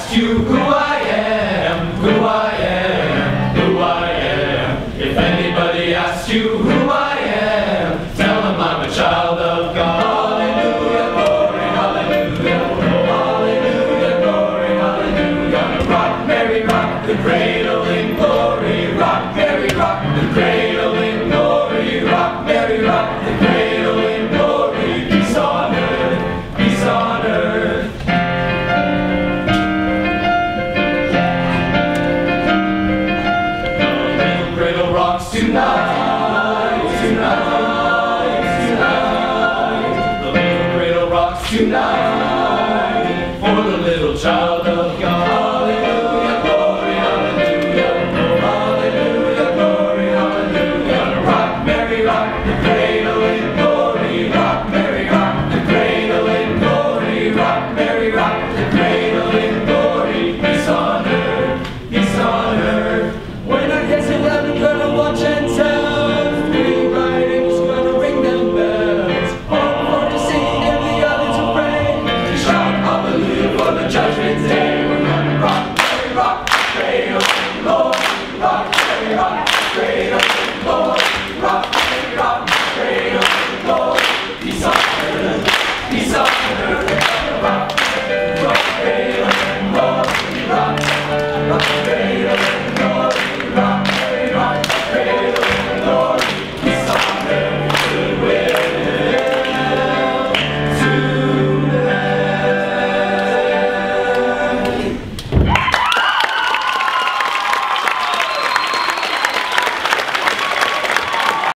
ask you who I am, who I am, who I am. If anybody asks you who I am, tell them I'm a child of God. Hallelujah, glory, hallelujah, hallelujah, glory, hallelujah. Rock, Mary, rock the cradle. tonight, tonight, tonight. The little cradle rocks tonight.